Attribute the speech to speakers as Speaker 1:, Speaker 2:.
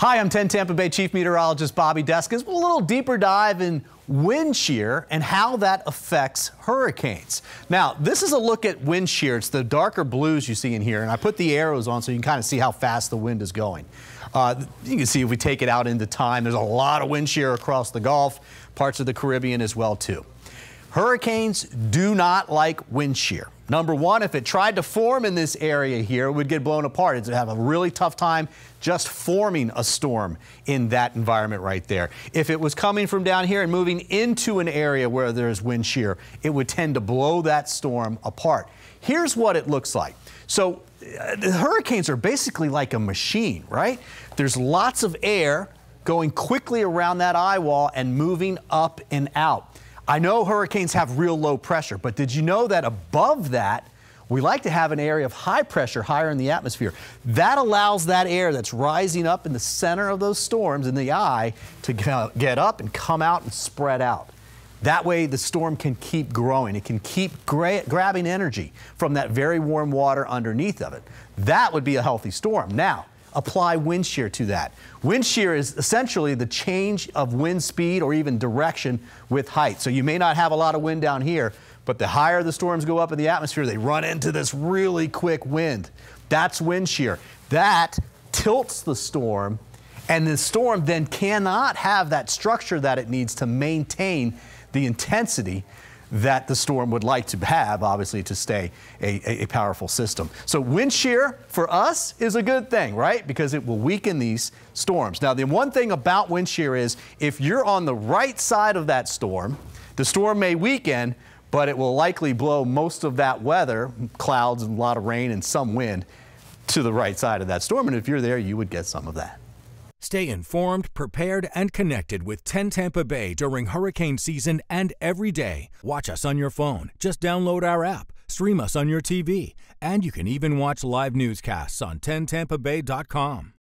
Speaker 1: Hi, I'm 10 Tampa Bay Chief Meteorologist Bobby Deskins a little deeper dive in wind shear and how that affects hurricanes. Now, this is a look at wind shear. It's the darker blues you see in here, and I put the arrows on so you can kind of see how fast the wind is going. Uh, you can see if we take it out into time, there's a lot of wind shear across the Gulf, parts of the Caribbean as well too. Hurricanes do not like wind shear. Number one, if it tried to form in this area here, it would get blown apart. It would have a really tough time just forming a storm in that environment right there. If it was coming from down here and moving into an area where there's wind shear, it would tend to blow that storm apart. Here's what it looks like. So uh, the hurricanes are basically like a machine, right? There's lots of air going quickly around that eye wall and moving up and out. I know hurricanes have real low pressure, but did you know that above that, we like to have an area of high pressure higher in the atmosphere. That allows that air that's rising up in the center of those storms in the eye to get up and come out and spread out. That way the storm can keep growing. It can keep gra grabbing energy from that very warm water underneath of it. That would be a healthy storm. Now, apply wind shear to that. Wind shear is essentially the change of wind speed or even direction with height. So you may not have a lot of wind down here, but the higher the storms go up in the atmosphere, they run into this really quick wind. That's wind shear. That tilts the storm, and the storm then cannot have that structure that it needs to maintain the intensity that the storm would like to have, obviously, to stay a, a, powerful system. So wind shear for us is a good thing, right? Because it will weaken these storms. Now, the one thing about wind shear is if you're on the right side of that storm, the storm may weaken, but it will likely blow most of that weather, clouds and a lot of rain and some wind, to the right side of that storm. And if you're there, you would get some of that.
Speaker 2: Stay informed, prepared, and connected with 10 Tampa Bay during hurricane season and every day. Watch us on your phone. Just download our app, stream us on your TV, and you can even watch live newscasts on 10tampabay.com.